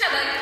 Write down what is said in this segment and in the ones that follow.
Siadaj.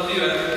Buenos días.